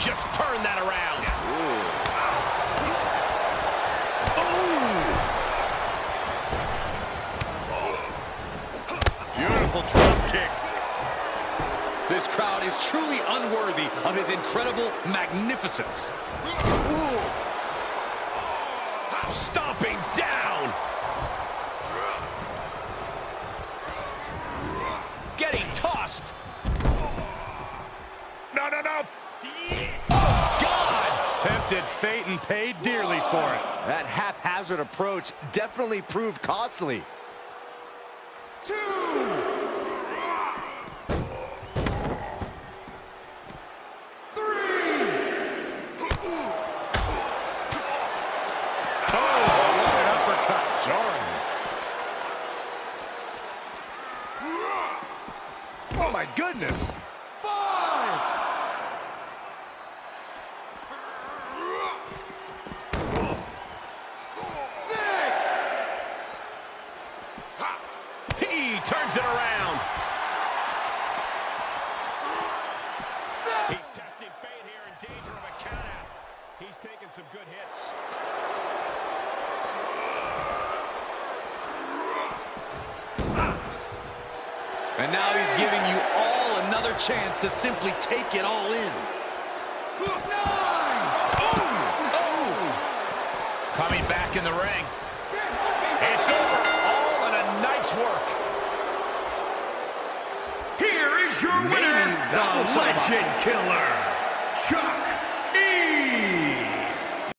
just turn that around. Beautiful drop kick. This crowd is truly unworthy of his incredible magnificence. Stomping down. Getting Tempted fate and paid dearly for it. That haphazard approach definitely proved costly. Two. Oh, oh my goodness. He turns it around. He's testing fate here in danger of a countout. He's taking some good hits. And now he's giving you all another chance to simply take it all in. Oh, Coming back in the ring. It's over. All in a night's work. Here is your Maybe winner, the Legend Killer, Chuck.